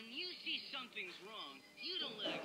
When you see something's wrong, you don't let it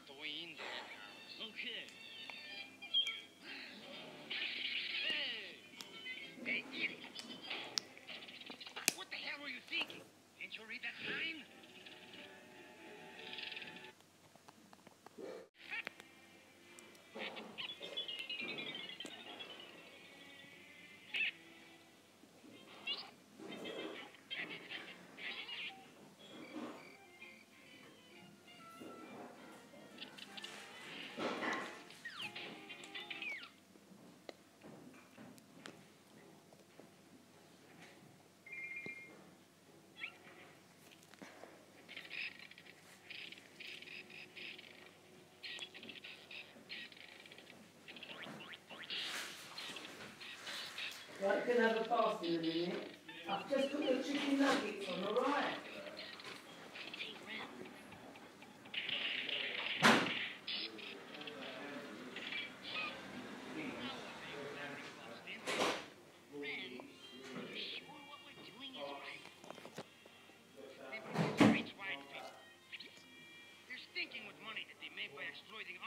Out the way. Okay. Hey! Hey! What the hell were you thinking? Didn't you read that sign? Right, you can have a bath in a minute. I've just put the chicken nuggets on, the right?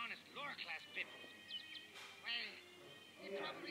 Honest lower class people. Well,